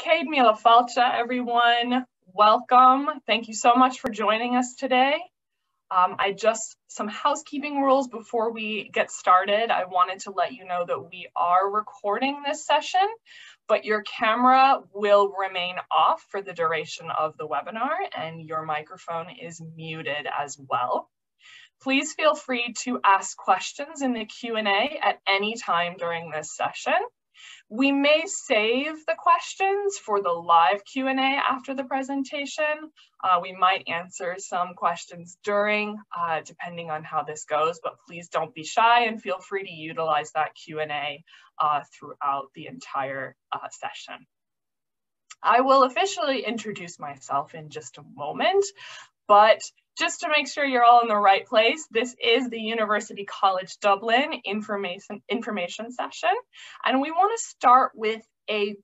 Céad míle fáilte, everyone. Welcome. Thank you so much for joining us today. Um, I just, some housekeeping rules before we get started. I wanted to let you know that we are recording this session, but your camera will remain off for the duration of the webinar and your microphone is muted as well. Please feel free to ask questions in the Q&A at any time during this session. We may save the questions for the live Q&A after the presentation. Uh, we might answer some questions during, uh, depending on how this goes, but please don't be shy and feel free to utilize that Q&A uh, throughout the entire uh, session. I will officially introduce myself in just a moment, but just to make sure you're all in the right place, this is the University College Dublin information, information session. And we wanna start with a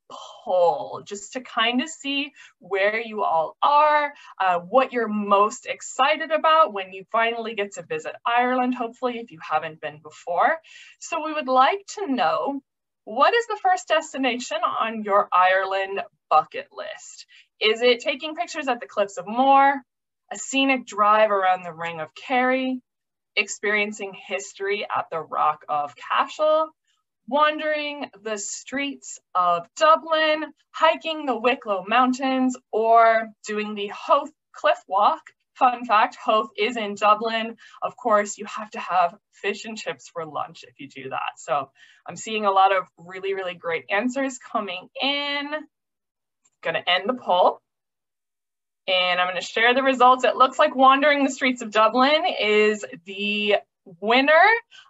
poll just to kind of see where you all are, uh, what you're most excited about when you finally get to visit Ireland, hopefully, if you haven't been before. So we would like to know what is the first destination on your Ireland bucket list? Is it taking pictures at the Cliffs of Moher, a scenic drive around the Ring of Kerry, experiencing history at the Rock of Cashel, wandering the streets of Dublin, hiking the Wicklow Mountains, or doing the Howth Cliff Walk. Fun fact, Howth is in Dublin. Of course, you have to have fish and chips for lunch if you do that. So I'm seeing a lot of really, really great answers coming in. Gonna end the poll. And I'm going to share the results. It looks like Wandering the Streets of Dublin is the winner,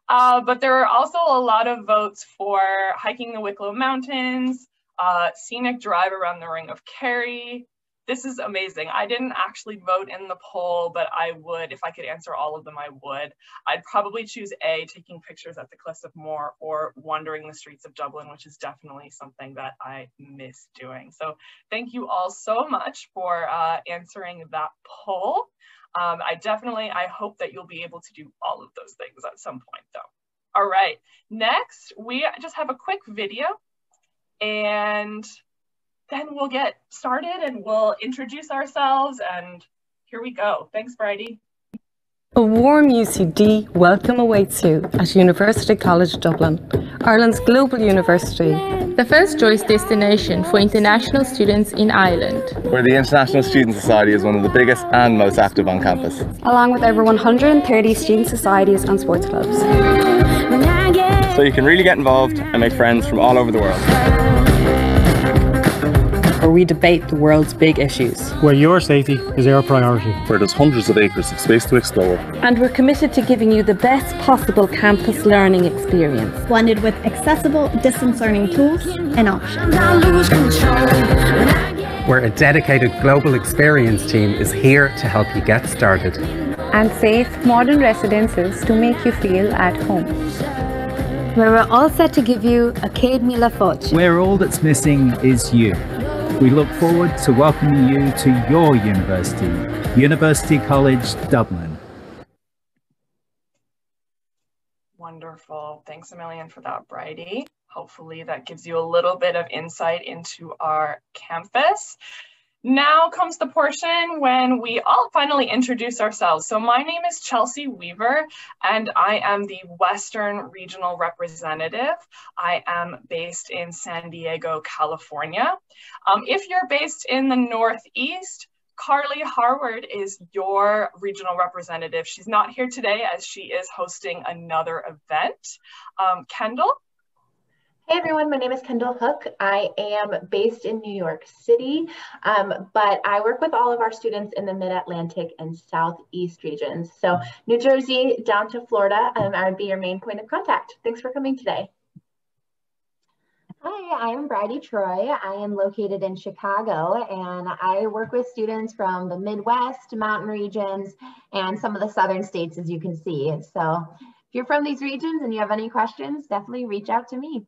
uh, but there are also a lot of votes for Hiking the Wicklow Mountains, uh, Scenic Drive Around the Ring of Kerry, this is amazing. I didn't actually vote in the poll, but I would, if I could answer all of them, I would. I'd probably choose A, taking pictures at the Cliffs of Moher or wandering the streets of Dublin, which is definitely something that I miss doing. So thank you all so much for uh, answering that poll. Um, I definitely, I hope that you'll be able to do all of those things at some point though. All right, next, we just have a quick video and then we'll get started and we'll introduce ourselves and here we go. Thanks, Bridie. A warm UCD welcome awaits you at University College Dublin, Ireland's global university. The first choice destination for international students in Ireland. Where the International Student Society is one of the biggest and most active on campus. Along with over 130 student societies and sports clubs. So you can really get involved and make friends from all over the world where we debate the world's big issues. Where your safety is our priority. Where there's hundreds of acres of space to explore. And we're committed to giving you the best possible campus learning experience. Blended with accessible distance learning tools and options. Where a dedicated global experience team is here to help you get started. And safe, modern residences to make you feel at home where we're all set to give you a céad míle fáilte. Where all that's missing is you. We look forward to welcoming you to your university, University College Dublin. Wonderful. Thanks a million for that, Bridie. Hopefully that gives you a little bit of insight into our campus. Now comes the portion when we all finally introduce ourselves. So my name is Chelsea Weaver and I am the Western Regional Representative. I am based in San Diego, California. Um, if you're based in the Northeast, Carly Harward is your regional representative. She's not here today as she is hosting another event. Um, Kendall, Hey everyone, my name is Kendall Hook. I am based in New York City, um, but I work with all of our students in the Mid-Atlantic and Southeast regions. So New Jersey down to Florida, um, I would be your main point of contact. Thanks for coming today. Hi, I am Bridie Troy. I am located in Chicago and I work with students from the Midwest, mountain regions, and some of the southern states as you can see. So if you're from these regions and you have any questions, definitely reach out to me.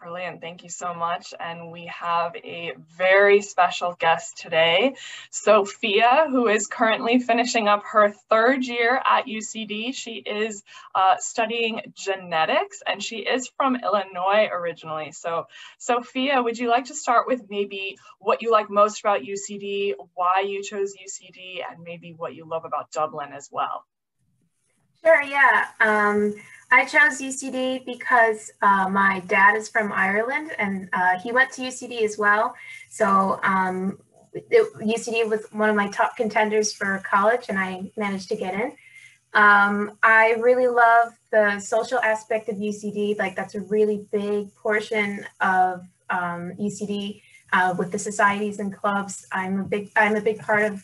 Brilliant, thank you so much. And we have a very special guest today, Sophia, who is currently finishing up her third year at UCD. She is uh, studying genetics and she is from Illinois originally. So Sophia, would you like to start with maybe what you like most about UCD, why you chose UCD, and maybe what you love about Dublin as well? Sure, yeah. Um, I chose UCD because uh, my dad is from Ireland and uh, he went to UCD as well. So um, it, UCD was one of my top contenders for college and I managed to get in. Um, I really love the social aspect of UCD. Like that's a really big portion of UCD um, uh, with the societies and clubs. I'm a big, I'm a big part of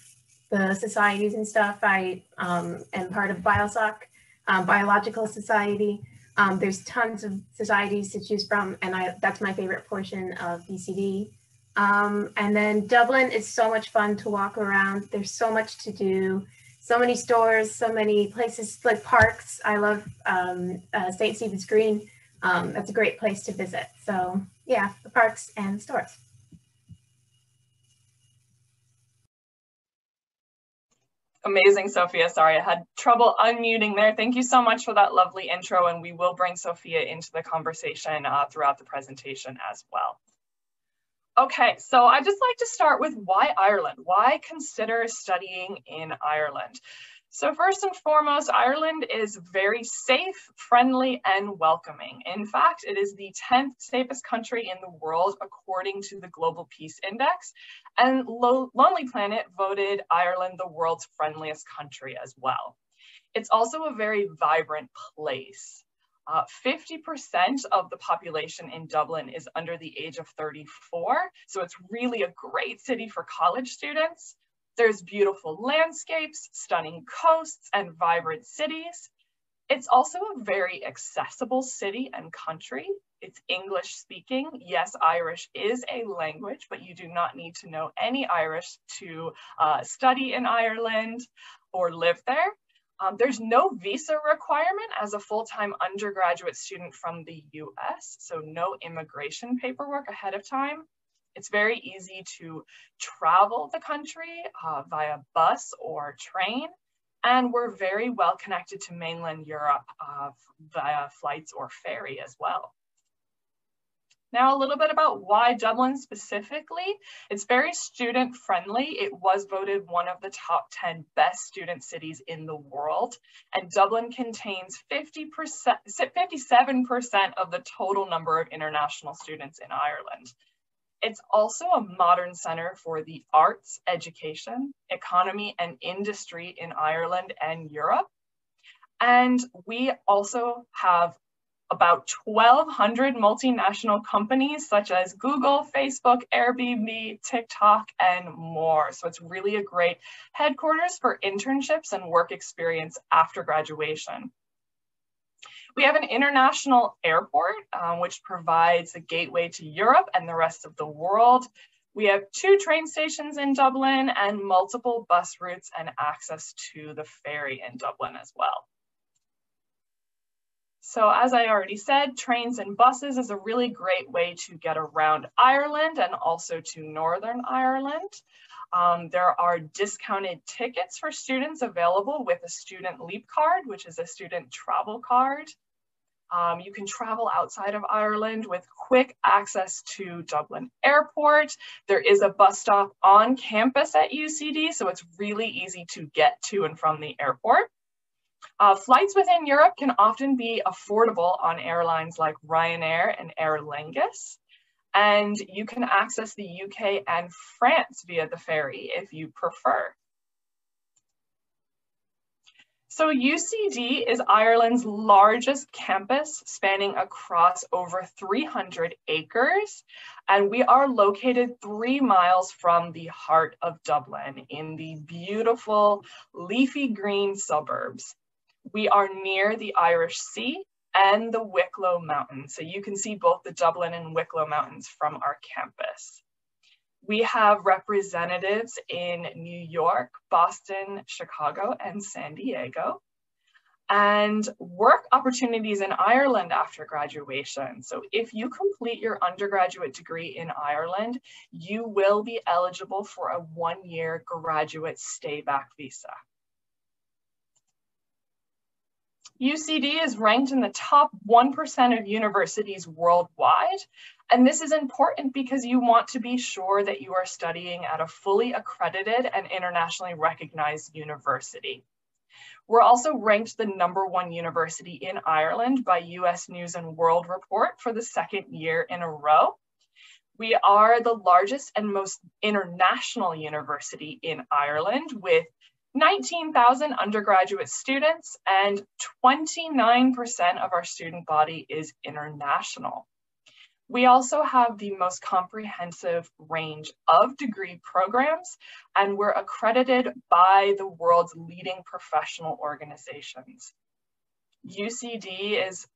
the societies and stuff. I um, am part of BioSoc um, biological society. Um, there's tons of societies to choose from, and I, that's my favorite portion of UCD. Um, and then Dublin is so much fun to walk around. There's so much to do, so many stores, so many places like parks. I love um, uh, St. Stephen's Green. Um, that's a great place to visit. So yeah, the parks and stores. Amazing, Sophia. Sorry, I had trouble unmuting there. Thank you so much for that lovely intro, and we will bring Sophia into the conversation uh, throughout the presentation as well. Okay, so I'd just like to start with why Ireland? Why consider studying in Ireland? So first and foremost, Ireland is very safe, friendly, and welcoming. In fact, it is the 10th safest country in the world according to the Global Peace Index. And Lo Lonely Planet voted Ireland the world's friendliest country as well. It's also a very vibrant place. 50% uh, of the population in Dublin is under the age of 34, so it's really a great city for college students. There's beautiful landscapes, stunning coasts, and vibrant cities. It's also a very accessible city and country. It's English speaking. Yes, Irish is a language, but you do not need to know any Irish to uh, study in Ireland or live there. Um, there's no visa requirement as a full-time undergraduate student from the US, so no immigration paperwork ahead of time. It's very easy to travel the country uh, via bus or train, and we're very well connected to mainland Europe uh, via flights or ferry as well. Now a little bit about why Dublin specifically. It's very student friendly. It was voted one of the top 10 best student cities in the world. And Dublin contains 50%, 57% of the total number of international students in Ireland. It's also a modern center for the arts, education, economy, and industry in Ireland and Europe. And we also have about 1,200 multinational companies such as Google, Facebook, Airbnb, TikTok, and more. So it's really a great headquarters for internships and work experience after graduation. We have an international airport, um, which provides a gateway to Europe and the rest of the world. We have two train stations in Dublin and multiple bus routes and access to the ferry in Dublin as well. So as I already said, trains and buses is a really great way to get around Ireland and also to Northern Ireland. Um, there are discounted tickets for students available with a student leap card, which is a student travel card. Um, you can travel outside of Ireland with quick access to Dublin Airport. There is a bus stop on campus at UCD, so it's really easy to get to and from the airport. Uh, flights within Europe can often be affordable on airlines like Ryanair and Aer Lingus. And you can access the UK and France via the ferry if you prefer. So UCD is Ireland's largest campus spanning across over 300 acres. And we are located three miles from the heart of Dublin in the beautiful leafy green suburbs. We are near the Irish Sea and the Wicklow Mountains. So you can see both the Dublin and Wicklow Mountains from our campus. We have representatives in New York, Boston, Chicago, and San Diego. and work opportunities in Ireland after graduation. So if you complete your undergraduate degree in Ireland, you will be eligible for a one-year graduate stay-back visa. UCD is ranked in the top 1% of universities worldwide. And this is important because you want to be sure that you are studying at a fully accredited and internationally recognized university. We're also ranked the number one university in Ireland by US News and World Report for the second year in a row. We are the largest and most international university in Ireland with 19,000 undergraduate students and 29% of our student body is international. We also have the most comprehensive range of degree programs, and we're accredited by the world's leading professional organizations. UCD is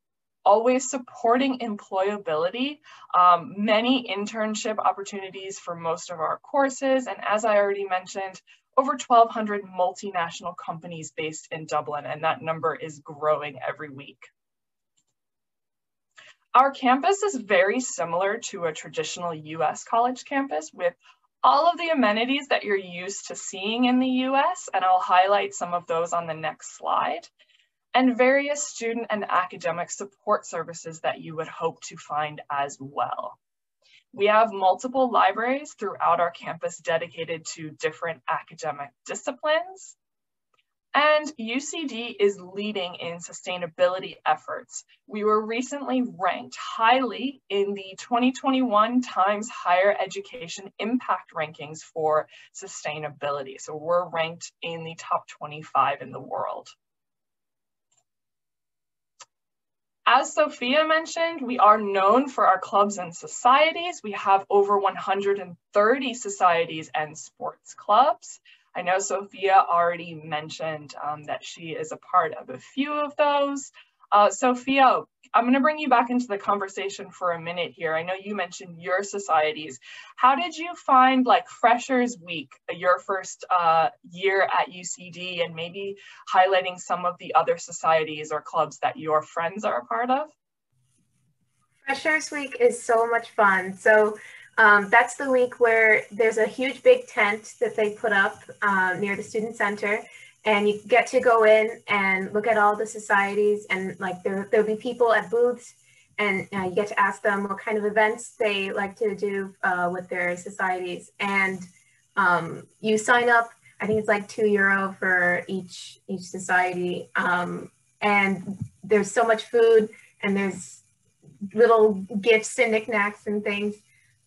always supporting employability, um, many internship opportunities for most of our courses, and as I already mentioned, over 1,200 multinational companies based in Dublin, and that number is growing every week. Our campus is very similar to a traditional US college campus with all of the amenities that you're used to seeing in the US, and I'll highlight some of those on the next slide, and various student and academic support services that you would hope to find as well. We have multiple libraries throughout our campus dedicated to different academic disciplines. And UCD is leading in sustainability efforts. We were recently ranked highly in the 2021 Times Higher Education Impact Rankings for sustainability. So we're ranked in the top 25 in the world. As Sophia mentioned, we are known for our clubs and societies. We have over 130 societies and sports clubs. I know Sophia already mentioned um, that she is a part of a few of those. Uh, Sophia, I'm going to bring you back into the conversation for a minute here. I know you mentioned your societies. How did you find like Freshers Week, your first uh, year at UCD, and maybe highlighting some of the other societies or clubs that your friends are a part of? Freshers Week is so much fun. So um, that's the week where there's a huge big tent that they put up uh, near the student center and you get to go in and look at all the societies and like there, there'll be people at booths and uh, you get to ask them what kind of events they like to do uh, with their societies. And um, you sign up i think it's like two euro for each each society. Um, and there's so much food and there's little gifts and knickknacks and things.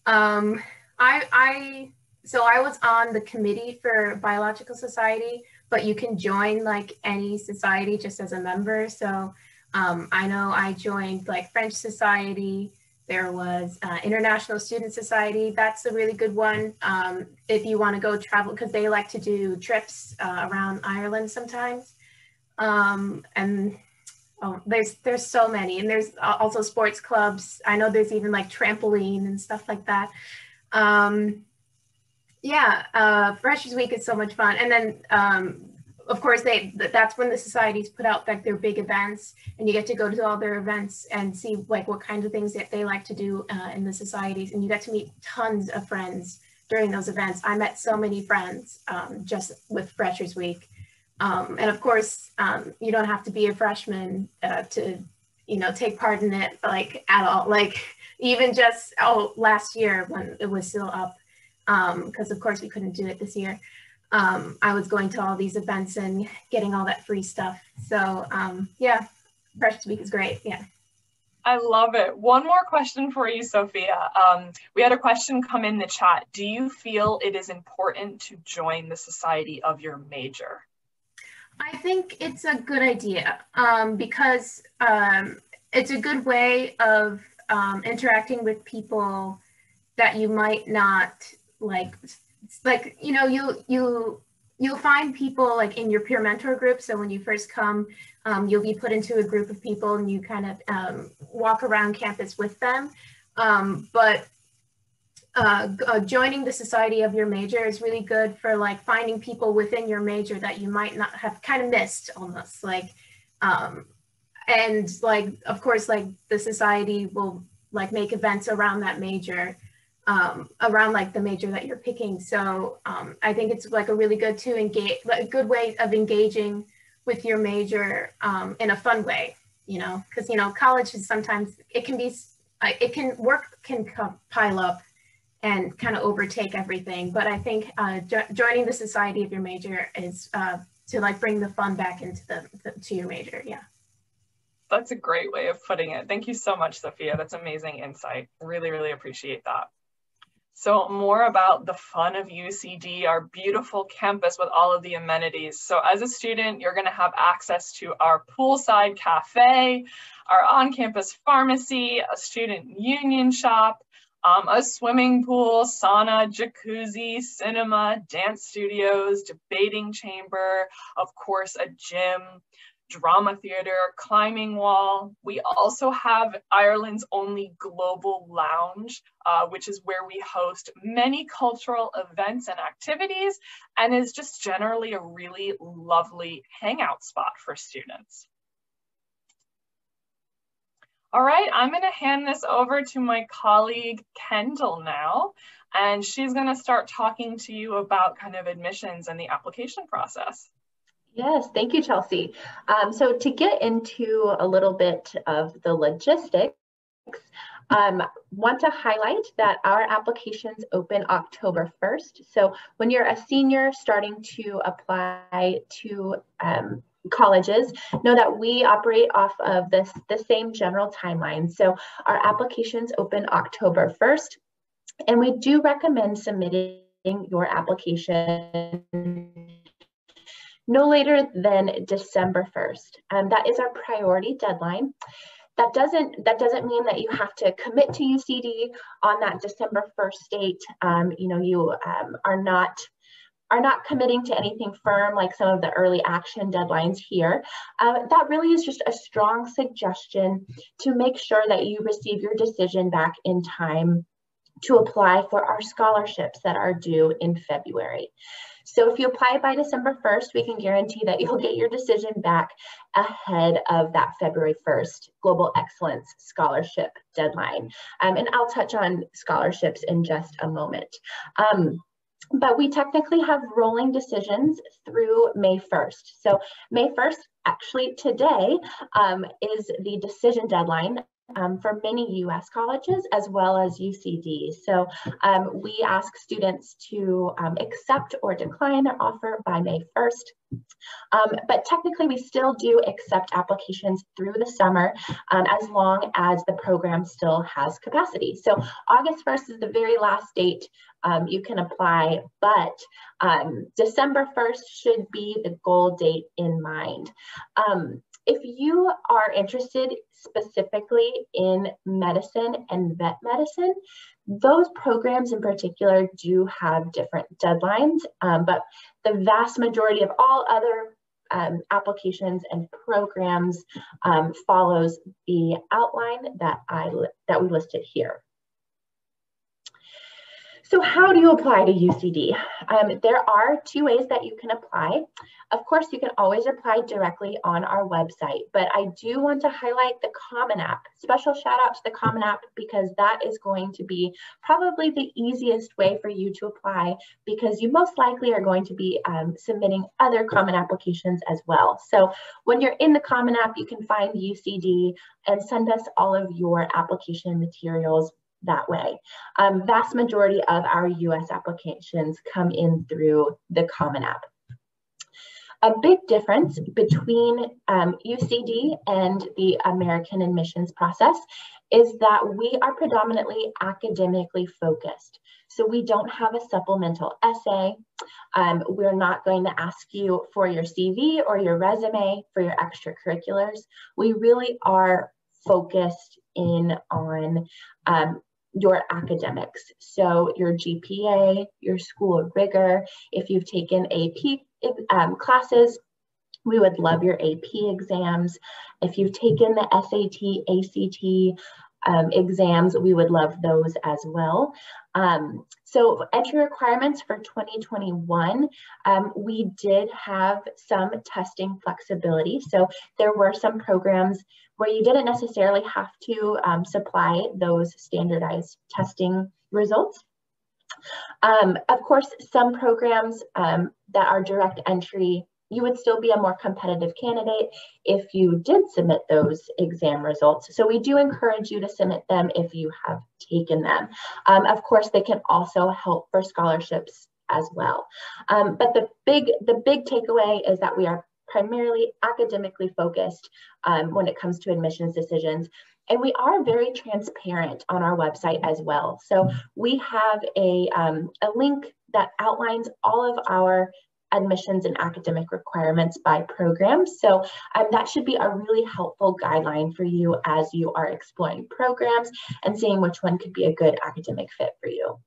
Um, I, I so i was on the committee for biological society but you can join like any society just as a member. So um, I know I joined like French Society. There was uh, International Student Society. That's a really good one. Um, if you want to go travel, because they like to do trips uh, around Ireland sometimes. Um, and oh, there's there's so many, and there's also sports clubs. I know there's even like trampoline and stuff like that. Um, yeah, uh, Freshers Week is so much fun, and then um, of course they that's when the societies put out like their big events, and you get to go to all their events and see like what kinds of things that they like to do uh, in the societies, and you get to meet tons of friends during those events. I met so many friends um, just with Freshers Week, um, and of course um, you don't have to be a freshman uh, to you know take part in it like at all. Like even just oh last year when it was still up because um, of course we couldn't do it this year. Um, I was going to all these events and getting all that free stuff. So um, yeah, Freshers Week is great. Yeah. I love it. One more question for you, Sophia. Um, we had a question come in the chat. Do you feel it is important to join the society of your major? I think it's a good idea um, because um, it's a good way of um, interacting with people that you might not like like you know you you you'll find people like in your peer mentor group. So when you first come um, you'll be put into a group of people and you kind of um, walk around campus with them. Um, but uh, uh, joining the society of your major is really good for like finding people within your major that you might not have kind of missed almost like Um, and like, of course, like the society will like make events around that major, um, around like the major that you're picking. So um, I think it's like a really good to engage, a good way of engaging with your major um, in a fun way, you know, because, you know, college is sometimes, it can be, it can, work can pile up and kind of overtake everything. But I think uh, jo joining the society of your major is uh, to like bring the fun back into the, the, to your major. Yeah. That's a great way of putting it. Thank you so much, Sophia. That's amazing insight. Really, really appreciate that. So more about the fun of UCD, our beautiful campus with all of the amenities. So as a student, you're gonna have access to our poolside cafe, our on-campus pharmacy, a student union shop, um, a swimming pool, sauna, jacuzzi, cinema, dance studios, debating chamber, of course, a gym, drama theater, climbing wall. We also have Ireland's only global lounge, uh, which is where we host many cultural events and activities and is just generally a really lovely hangout spot for students. All right, I'm gonna hand this over to my colleague Kendall now, and she's gonna start talking to you about kind of admissions and the application process. Yes, thank you, Chelsea. Um, so to get into a little bit of the logistics, um, want to highlight that our applications open October 1st. So when you're a senior starting to apply to um, colleges, know that we operate off of this the same general timeline. So our applications open October 1st, and we do recommend submitting your application no later than December 1st. Um, that is our priority deadline. That doesn't, that doesn't mean that you have to commit to UCD on that December 1st date. Um, you know, you um, are not are not committing to anything firm like some of the early action deadlines here. Uh, that really is just a strong suggestion to make sure that you receive your decision back in time to apply for our scholarships that are due in February. So if you apply by December 1st, we can guarantee that you'll get your decision back ahead of that February 1st Global Excellence Scholarship deadline. Um, and I'll touch on scholarships in just a moment. Um, but we technically have rolling decisions through May 1st. So May 1st, actually today, um, is the decision deadline um, for many US colleges as well as UCD. So um, we ask students to um, accept or decline their offer by May 1st. Um, but technically we still do accept applications through the summer um, as long as the program still has capacity. So August 1st is the very last date um, you can apply, but December 1st should be the goal date in mind. If you are interested specifically in medicine and vet medicine, those programs in particular do have different deadlines, um, but the vast majority of all other um, applications and programs um, follows the outline that I that we listed here. So how do you apply to UCD? Um, there are two ways that you can apply. Of course, you can always apply directly on our website, but I do want to highlight the Common App. Special shout out to the Common App because that is going to be probably the easiest way for you to apply because you most likely are going to be um, submitting other Common applications as well. So when you're in the Common App, you can find UCD and send us all of your application materials that way. Um, vast majority of our US applications come in through the Common App. A big difference between um, UCD and the American admissions process is that we are predominantly academically focused. So we don't have a supplemental essay. Um, we're not going to ask you for your CV or your resume for your extracurriculars. We really are focused in on um, your academics. So your GPA, your school rigor, if you've taken AP um, classes, we would love your AP exams. If you've taken the SAT, ACT, um, exams, we would love those as well. Um, so entry requirements for 2021, um, we did have some testing flexibility. So there were some programs where you didn't necessarily have to um, supply those standardized testing results. Um, of course, some programs um, that are direct entry you would still be a more competitive candidate if you did submit those exam results. So we do encourage you to submit them if you have taken them. Um, of course, they can also help for scholarships as well. Um, but the big, the big takeaway is that we are primarily academically focused um, when it comes to admissions decisions. And we are very transparent on our website as well. So we have a, um, a link that outlines all of our admissions and academic requirements by program. So um, that should be a really helpful guideline for you as you are exploring programs and seeing which one could be a good academic fit for you.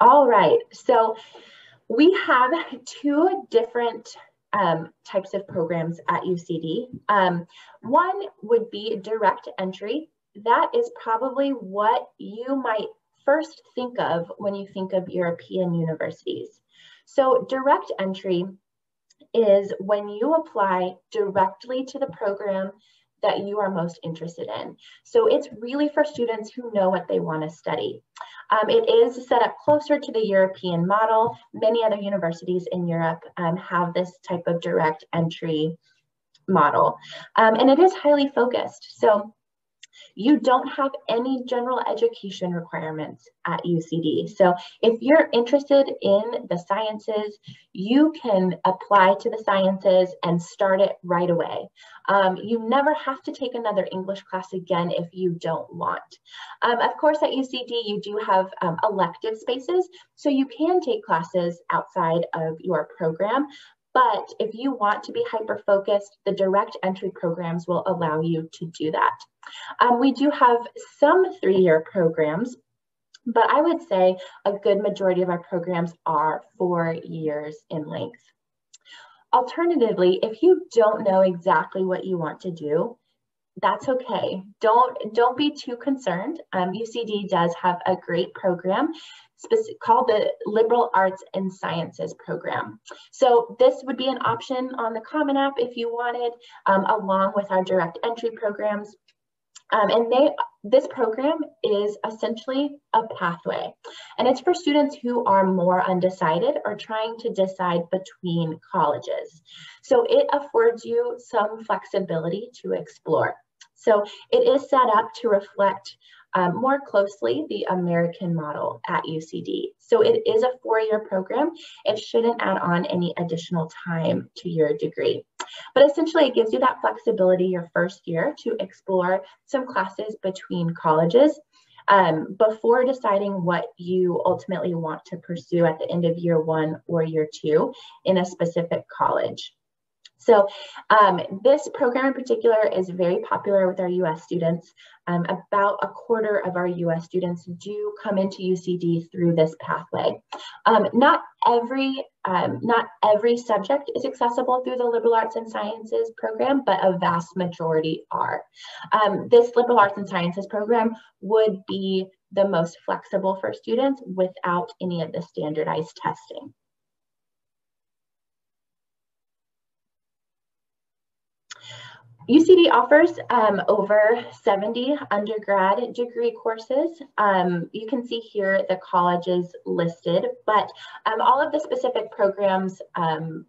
All right, so we have two different um, types of programs at UCD. Um, one would be direct entry, that is probably what you might first think of when you think of European universities. So direct entry is when you apply directly to the program that you are most interested in. So it's really for students who know what they want to study. Um, it is set up closer to the European model. Many other universities in Europe um, have this type of direct entry model. Um, and it is highly focused. So you don't have any general education requirements at UCD. So if you're interested in the sciences, you can apply to the sciences and start it right away. Um, you never have to take another English class again if you don't want. Um, of course, at UCD, you do have um, elective spaces, so you can take classes outside of your program, but if you want to be hyper-focused, the direct entry programs will allow you to do that. Um, we do have some three-year programs, but I would say a good majority of our programs are four years in length. Alternatively, if you don't know exactly what you want to do, that's okay. Don't don't be too concerned. Um, UCD does have a great program called the Liberal Arts and Sciences program. So this would be an option on the Common App if you wanted, um, along with our direct entry programs. Um, and they this program is essentially a pathway, and it's for students who are more undecided or trying to decide between colleges. So it affords you some flexibility to explore. So it is set up to reflect um, more closely the American model at UCD. So it is a four-year program. It shouldn't add on any additional time to your degree. But essentially it gives you that flexibility your first year to explore some classes between colleges um, before deciding what you ultimately want to pursue at the end of year one or year two in a specific college. So um, this program in particular is very popular with our US students. Um, about a quarter of our US students do come into UCD through this pathway. Um, not every um, not every subject is accessible through the liberal arts and sciences program, but a vast majority are. Um, this liberal arts and sciences program would be the most flexible for students without any of the standardized testing. UCD offers um, over 70 undergrad degree courses. Um, you can see here the colleges listed, but um, all of the specific programs um,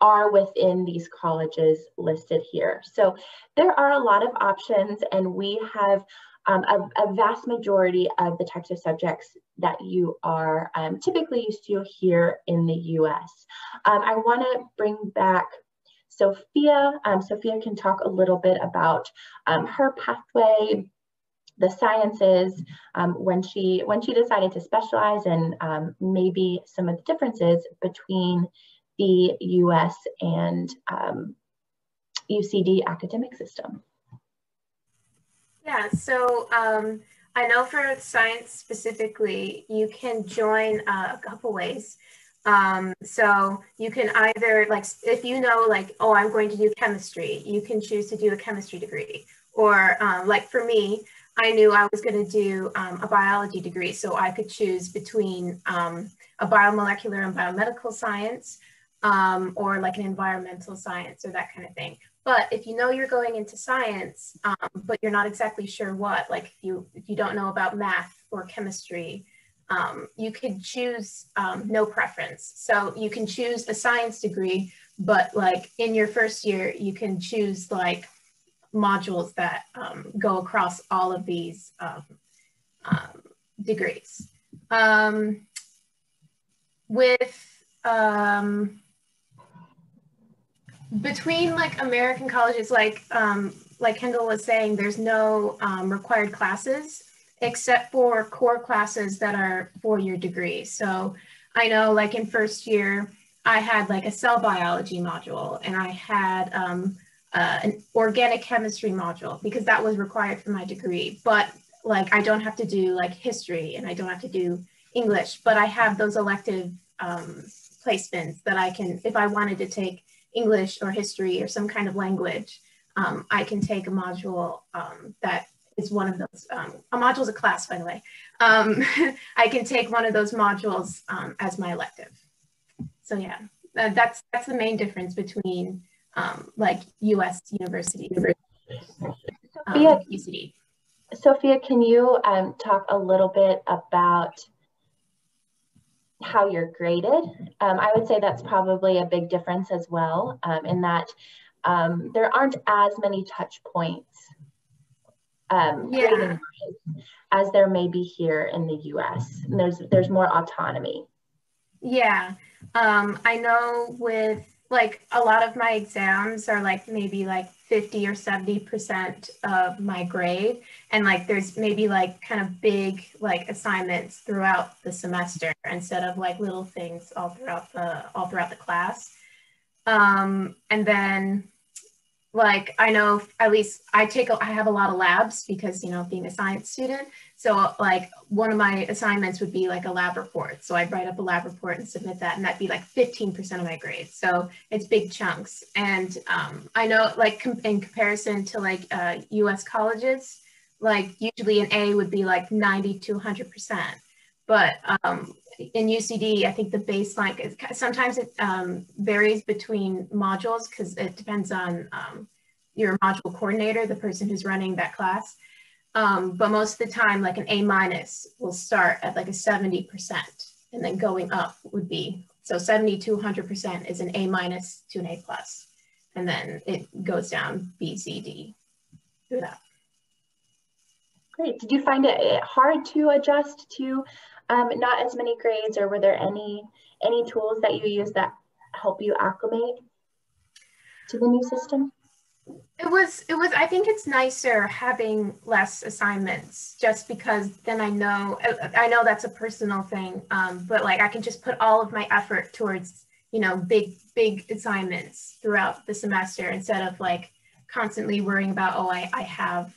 are within these colleges listed here. So there are a lot of options and we have um, a, a, vast majority of the types of subjects that you are um, typically used to here in the US. I want to bring back Sophia. Um, Sophia can talk a little bit about um, her pathway, the sciences, um, when she when she decided to specialize, and um, maybe some of the differences between the U.S. and UCD um, academic system. Yeah, so um, I know for science specifically, you can join uh, a couple ways. Um, so you can either like, if you know like, oh, I'm going to do chemistry, you can choose to do a chemistry degree. Or um, like for me, I knew I was going to do um, a biology degree, so I could choose between um, a biomolecular and biomedical science, um, or like an environmental science or that kind of thing. But if you know you're going into science, um, but you're not exactly sure what, like if you if you don't know about math or chemistry, um, you could choose um, no preference. So you can choose a science degree, but like in your first year, you can choose like modules that um, go across all of these um, um, degrees. Um, with between like American colleges, like like Kendall was saying, there's no required classes except for core classes that are for your degree. So I know like in first year, I had like a cell biology module and I had um, uh, an organic chemistry module because that was required for my degree. But like I don't have to do like history and I don't have to do English, but I have those elective um, placements that I can, if I wanted to take English or history or some kind of language, um, I can take a module um, that is one of those. Um, a module is a class, by the way. Um, I can take one of those modules um, as my elective. So yeah, uh, that's that's the main difference between um, like U.S. universities. Sophia, um, UCD. Sophia, can you um, talk a little bit about how you're graded? I would say that's probably a big difference as well, in that there aren't as many touch points um, yeah. as there may be here in the U.S. And there's there's more autonomy. Yeah, um, I know with like a lot of my exams are like maybe like 50 or 70 percent of my grade and like there's maybe like kind of big like assignments throughout the semester instead of like little things all throughout the all throughout the class um, and then like I know at least I take I have a lot of labs because you know being a science student. So like one of my assignments would be like a lab report. So I'd write up a lab report and submit that, and that'd be like 15% of my grade. So it's big chunks. And um, I know like com in comparison to like uh, U.S. colleges, like usually an A would be like 90 to 100%. But um, in UCD, I think the baseline is sometimes it um, varies between modules because it depends on um, your module coordinator, the person who's running that class. Um, but most of the time, like an A minus will start at like a 70%, and then going up would be so 70 to 100% is an A minus to an A plus, and then it goes down B, C, D through that. Great. Did you find it hard to adjust to um, not as many grades, or were there any any tools that you use that help you acclimate to the new system? It was it was I think it's nicer having less assignments just because then I know I know that's a personal thing um, but like I can just put all of my effort towards you know big big assignments throughout the semester instead of like constantly worrying about oh I, I have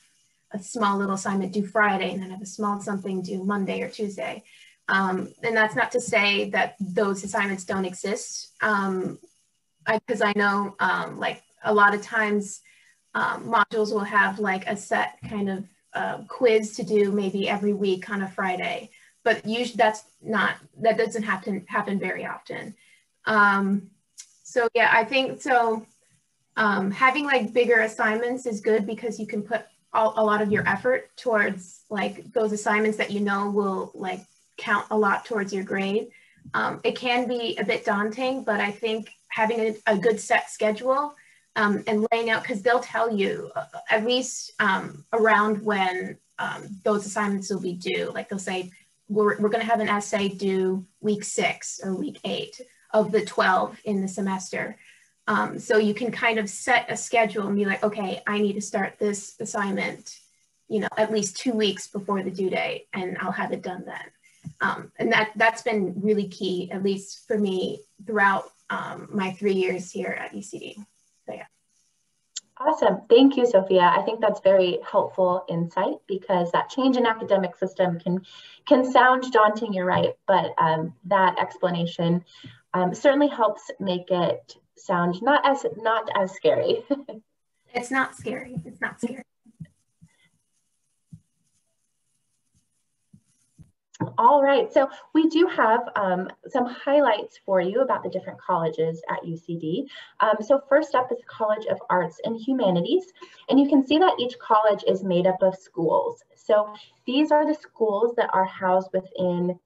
a small little assignment due Friday and then have a small something due Monday or Tuesday um, and that's not to say that those assignments don't exist. Um, because I, I, know um, like a lot of times um, modules will have like a set kind of uh, quiz to do maybe every week on a Friday, but usually that's not, that doesn't happen, happen very often. Um, so yeah, I think so um, having like bigger assignments is good because you can put all, a lot of your effort towards like those assignments that you know will like count a lot towards your grade. Um, it can be a bit daunting, but I think having a, a good set schedule um, and laying out, because they'll tell you uh, at least um, around when um, those assignments will be due. Like they'll say, we're, we're going to have an essay due week six or week eight of the 12 in the semester. Um, so you can kind of set a schedule and be like, okay, I need to start this assignment, you know, at least two weeks before the due date, and I'll have it done then. Um, and that, that's been really key, at least for me, throughout um, my three years here at UCD. So yeah. Awesome. Thank you, Sophia. I think that's very helpful insight because that change in academic system can can sound daunting, you're right, but um, that explanation um, certainly helps make it sound not as not as scary. it's not scary. It's not scary. All right, so we do have um, some highlights for you about the different colleges at UCD. Um, so first up is the College of Arts and Humanities, and you can see that each college is made up of schools. So these are the schools that are housed within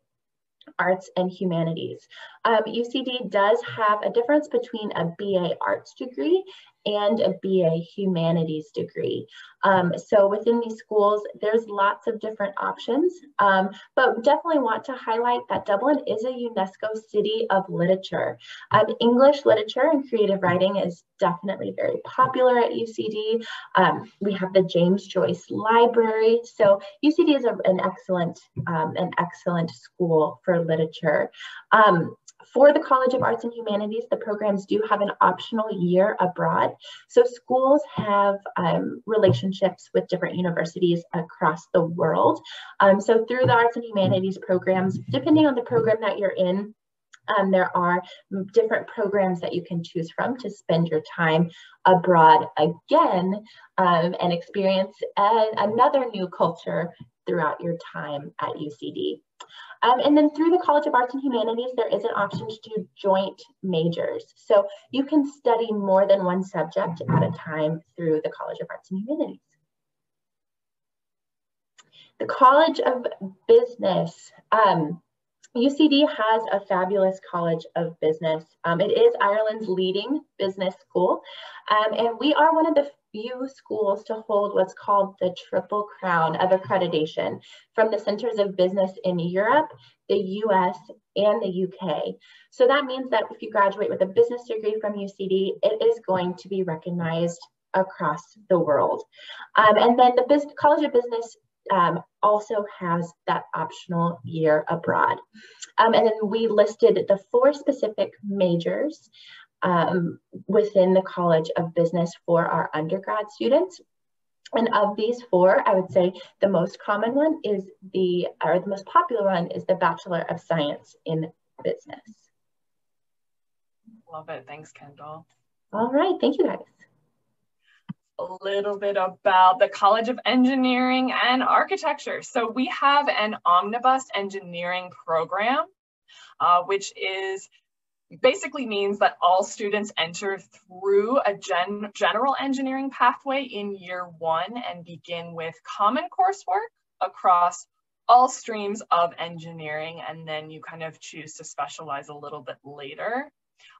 arts and humanities. Um, UCD does have a difference between a BA arts degree and a BA humanities degree. Um, so within these schools, there's lots of different options, um, but definitely want to highlight that Dublin is a UNESCO City of Literature. Um, English literature and creative writing is definitely very popular at UCD. Um, we have the James Joyce Library. So UCD is a, an excellent, um, an excellent school for literature. Um, for the College of Arts and Humanities, the programs do have an optional year abroad. So schools have um, relationships with different universities across the world. Um, so through the Arts and Humanities programs, depending on the program that you're in, um, there are different programs that you can choose from to spend your time abroad again um, and experience a, another new culture throughout your time at UCD. Um, and then through the College of Arts and Humanities, there is an option to do joint majors. So you can study more than one subject at a time through the College of Arts and Humanities. The College of Business. Um, UCD has a fabulous College of Business. Um, it is Ireland's leading business school, um, and we are one of the few schools to hold what's called the Triple Crown of accreditation from the Centers of Business in Europe, the US, and the UK. So that means that if you graduate with a business degree from UCD, it is going to be recognized across the world. Um, and then the College of Business um, also has that optional year abroad. Um, and then we listed the four specific majors um, within the College of Business for our undergrad students. And of these four, I would say the most common one is the, or the most popular one is the Bachelor of Science in Business. Love it. Thanks, Kendall. All right. Thank you, guys. A little bit about the College of Engineering and Architecture. So we have an omnibus engineering program, uh, which is basically means that all students enter through a gen general engineering pathway in year one and begin with common coursework across all streams of engineering and then you kind of choose to specialize a little bit later.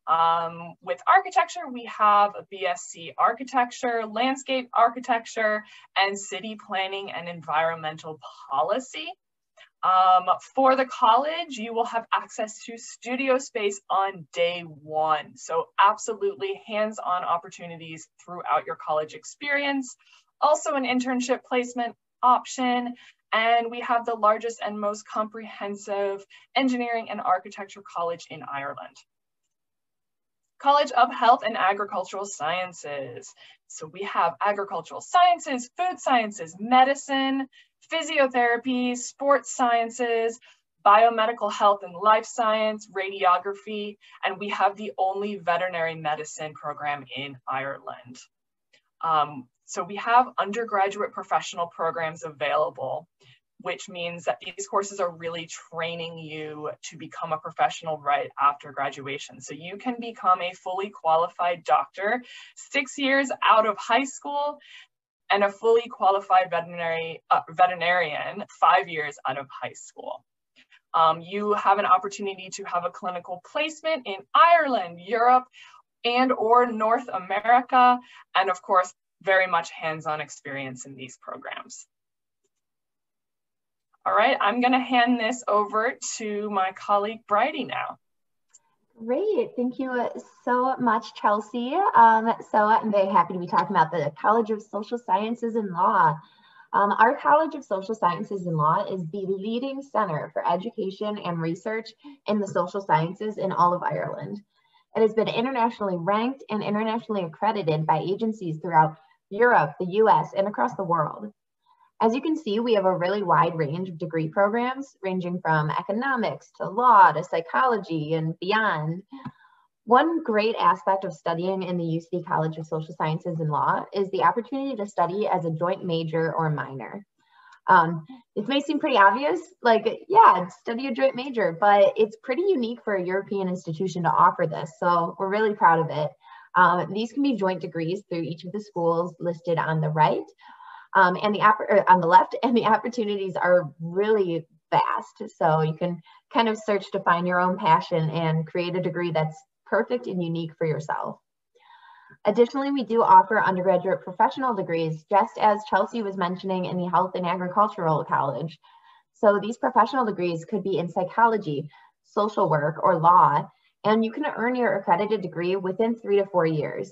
Um, with architecture, we have a BSc architecture, landscape architecture, and city planning and environmental policy. Um, for the college, you will have access to studio space on day one. So absolutely hands-on opportunities throughout your college experience. Also an internship placement option. And we have the largest and most comprehensive engineering and architecture college in Ireland. College of Health and Agricultural Sciences. So we have agricultural sciences, food sciences, medicine, physiotherapy, sports sciences, biomedical health and life science, radiography, and we have the only veterinary medicine program in Ireland. Um, so we have undergraduate professional programs available, which means that these courses are really training you to become a professional right after graduation. So you can become a fully qualified doctor six years out of high school and a fully qualified veterinary uh, veterinarian five years out of high school. Um, you have an opportunity to have a clinical placement in Ireland, Europe, and or North America, and of course, very much hands-on experience in these programs. All right, I'm gonna hand this over to my colleague Bridie now. Great. Thank you so much, Chelsea. Um, so I'm very happy to be talking about the College of Social Sciences and Law. Um, our College of Social Sciences and Law is the leading center for education and research in the social sciences in all of Ireland. It has been internationally ranked and internationally accredited by agencies throughout Europe, the US, and across the world. As you can see, we have a really wide range of degree programs ranging from economics to law to psychology and beyond. One great aspect of studying in the UC College of Social Sciences and Law is the opportunity to study as a joint major or minor. Um, it may seem pretty obvious, like, yeah, study a joint major, but it's pretty unique for a European institution to offer this. So we're really proud of it. Um, these can be joint degrees through each of the schools listed on the right um, and the on the left, and the opportunities are really vast. So you can kind of search to find your own passion and create a degree that's perfect and unique for yourself. Additionally, we do offer undergraduate professional degrees, just as Chelsea was mentioning in the Health and Agricultural College. So these professional degrees could be in psychology, social work, or law, and you can earn your accredited degree within three to four years.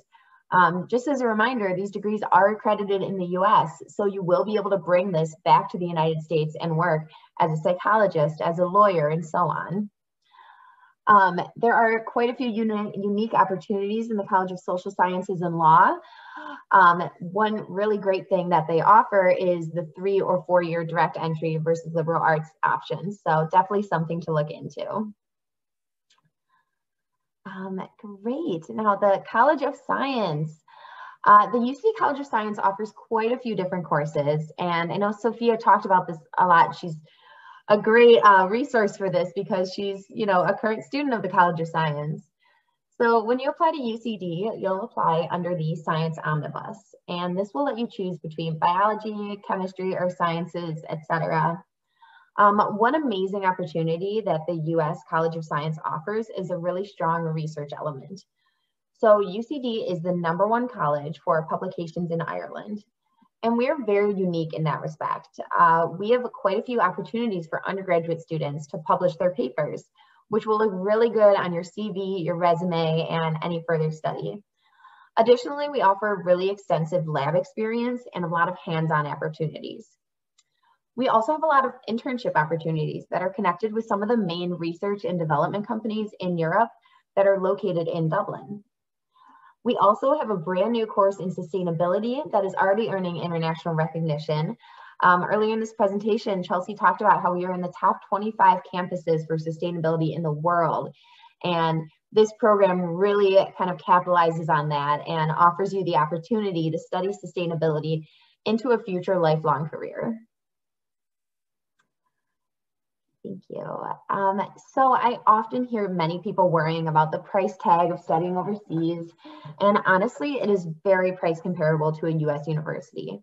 Um, just as a reminder, these degrees are accredited in the US, so you will be able to bring this back to the United States and work as a psychologist, as a lawyer, and so on. Um, there are quite a few uni unique opportunities in the College of Social Sciences and Law. Um, one really great thing that they offer is the three or four year direct entry versus liberal arts options. So definitely something to look into. Um, great. Now the College of Science. Uh, the UC College of Science offers quite a few different courses. And I know Sophia talked about this a lot. She's a great uh, resource for this because she's, you know, a current student of the College of Science. So when you apply to UCD, you'll apply under the Science Omnibus, and this will let you choose between biology, chemistry, or sciences, etc. Um, one amazing opportunity that the US College of Science offers is a really strong research element. So UCD is the number one college for publications in Ireland. And we're very unique in that respect. Uh, we have quite a few opportunities for undergraduate students to publish their papers, which will look really good on your CV, your resume, and any further study. Additionally, we offer really extensive lab experience and a lot of hands-on opportunities. We also have a lot of internship opportunities that are connected with some of the main research and development companies in Europe that are located in Dublin. We also have a brand new course in sustainability that is already earning international recognition. Um, earlier in this presentation, Chelsea talked about how we are in the top 25 campuses for sustainability in the world. And this program really kind of capitalizes on that and offers you the opportunity to study sustainability into a future lifelong career. Thank you. Um, so I often hear many people worrying about the price tag of studying overseas, and honestly, it is very price comparable to a US university.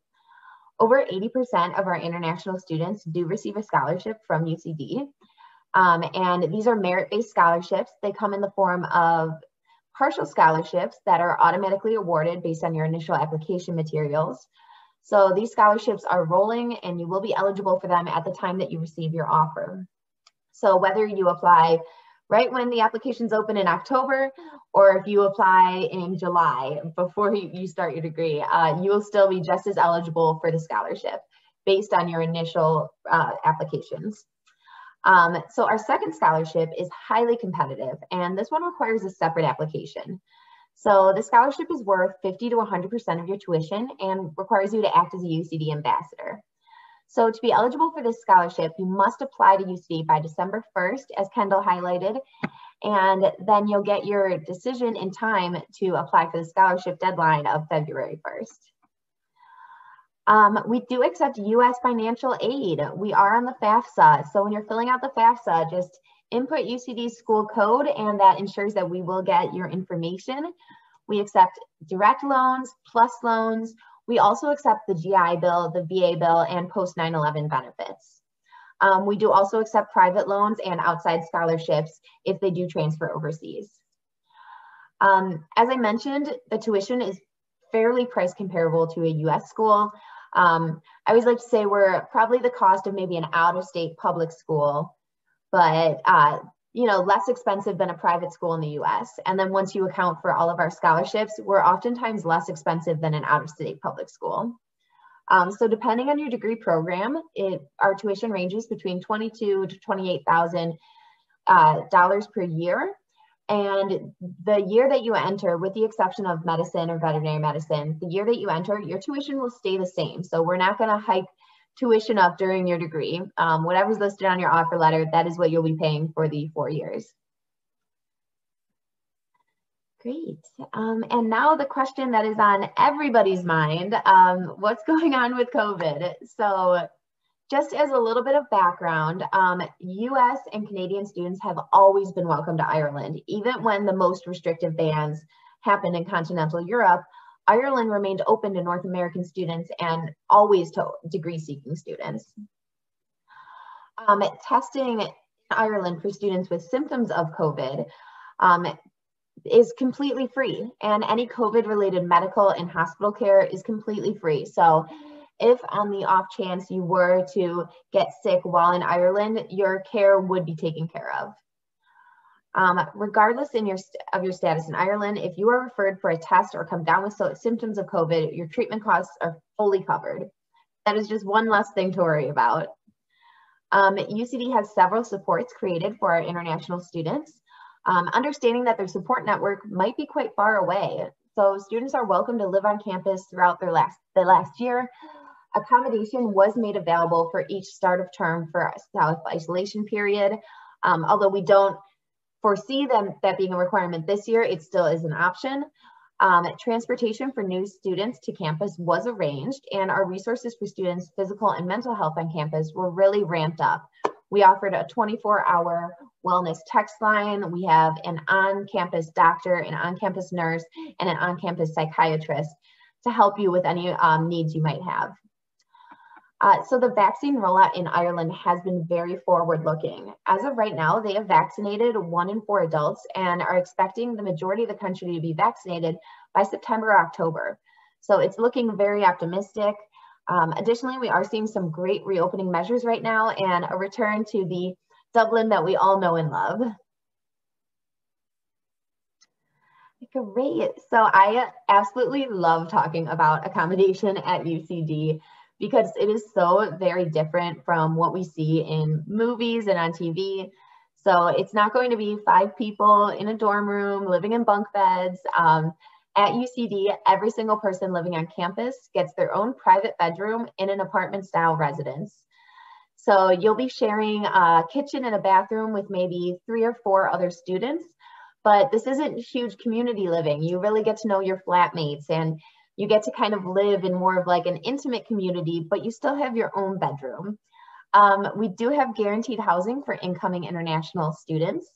Over 80% of our international students do receive a scholarship from UCD, um, and these are merit-based scholarships. They come in the form of partial scholarships that are automatically awarded based on your initial application materials. So these scholarships are rolling and you will be eligible for them at the time that you receive your offer. So whether you apply right when the application's open in October, or if you apply in July before you, start your degree, uh, you will still be just as eligible for the scholarship based on your initial uh, applications. Um, so our second scholarship is highly competitive, and this one requires a separate application. So the scholarship is worth 50 to 100% of your tuition and requires you to act as a UCD ambassador. So to be eligible for this scholarship, you must apply to UCD by December 1st, as Kendall highlighted, and then you'll get your decision in time to apply for the scholarship deadline of February 1st. Um, we do accept US financial aid. We are on the FAFSA. So when you're filling out the FAFSA, just input UCD school code and that ensures that we will get your information. We accept direct loans, plus loans, we also accept the GI Bill, the VA Bill, and post 9-11 benefits. Um, we do also accept private loans and outside scholarships if they do transfer overseas. Um, as I mentioned, the tuition is fairly price comparable to a US school. Um, I always like to say we're probably the cost of maybe an out-of-state public school, but uh, you know, less expensive than a private school in the US. And then once you account for all of our scholarships, we're oftentimes less expensive than an out-of-state public school. Um, so depending on your degree program, it, our tuition ranges between 22 to 28,000 uh, dollars per year. And the year that you enter, with the exception of medicine or veterinary medicine, the year that you enter, your tuition will stay the same. So we're not gonna hike tuition up during your degree. Um, whatever's listed on your offer letter, that is what you'll be paying for the four years. Great. Um, and now the question that is on everybody's mind, um, what's going on with COVID? So just as a little bit of background, um, US and Canadian students have always been welcome to Ireland, even when the most restrictive bans happened in continental Europe, Ireland remained open to North American students and always to degree seeking students. Um, testing in Ireland for students with symptoms of COVID um, is completely free and any COVID related medical and hospital care is completely free. So if on the off chance you were to get sick while in Ireland, your care would be taken care of. Um, regardless in your of your status in Ireland, if you are referred for a test or come down with so symptoms of COVID, your treatment costs are fully covered. That is just one less thing to worry about. Um, UCD has several supports created for our international students. Um, understanding that their support network might be quite far away. So students are welcome to live on campus throughout their last, the last year. Accommodation was made available for each start of term for self-isolation period. Um, although we don't foresee them that being a requirement this year, it still is an option. Um, transportation for new students to campus was arranged and our resources for students' physical and mental health on campus were really ramped up. We offered a 24 hour wellness text line. We have an on-campus doctor, an on-campus nurse, and an on-campus psychiatrist to help you with any um, needs you might have. Uh, so the vaccine rollout in Ireland has been very forward looking. As of right now, they have vaccinated one in four adults and are expecting the majority of the country to be vaccinated by September, or October. So it's looking very optimistic. Um, additionally, we are seeing some great reopening measures right now and a return to the Dublin that we all know and love. Great. So I absolutely love talking about accommodation at UCD because it is so very different from what we see in movies and on TV. So it's not going to be five people in a dorm room living in bunk beds. Um, at UCD, every single person living on campus gets their own private bedroom in an apartment style residence. So you'll be sharing a kitchen and a bathroom with maybe three or four other students, but this isn't huge community living. You really get to know your flatmates and you get to kind of live in more of like an intimate community, but you still have your own bedroom. Um, we do have guaranteed housing for incoming international students.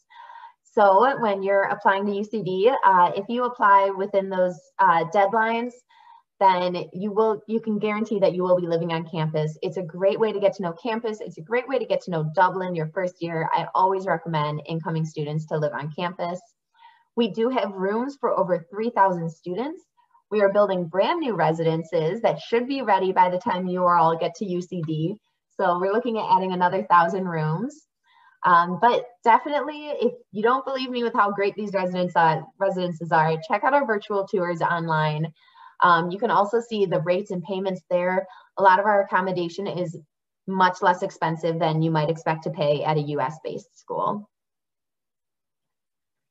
So when you're applying to UCD, uh, if you apply within those uh, deadlines, then you will you can guarantee that you will be living on campus. It's a great way to get to know campus. It's a great way to get to know Dublin your first year. I always recommend incoming students to live on campus. We do have rooms for over 3,000 students. We are building brand new residences that should be ready by the time you all get to UCD. So we're looking at adding another thousand rooms. Um, but definitely, if you don't believe me with how great these residents, uh, residences are, check out our virtual tours online. Um, you can also see the rates and payments there. A lot of our accommodation is much less expensive than you might expect to pay at a US based school.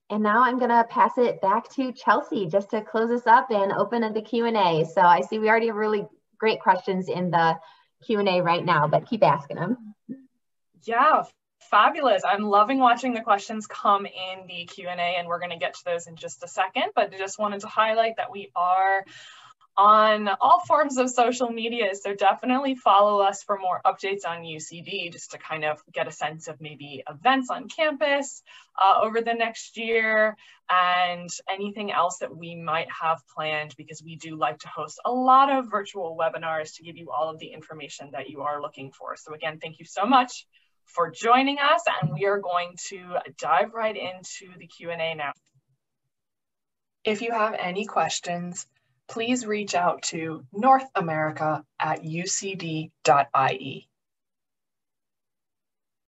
And now I'm gonna pass it back to Chelsea just to close us up and open the Q&A. So I see we already have really great questions in the Q&A right now, but keep asking them. Yeah, fabulous. I'm loving watching the questions come in the Q&A and we're gonna get to those in just a second, but I just wanted to highlight that we are on all forms of social media. So definitely follow us for more updates on UCD, just to kind of get a sense of maybe events on campus uh, over the next year and anything else that we might have planned because we do like to host a lot of virtual webinars to give you all of the information that you are looking for. So again, thank you so much for joining us and we are going to dive right into the Q&A now. If you have any questions, please reach out to northamerica at ucd.ie.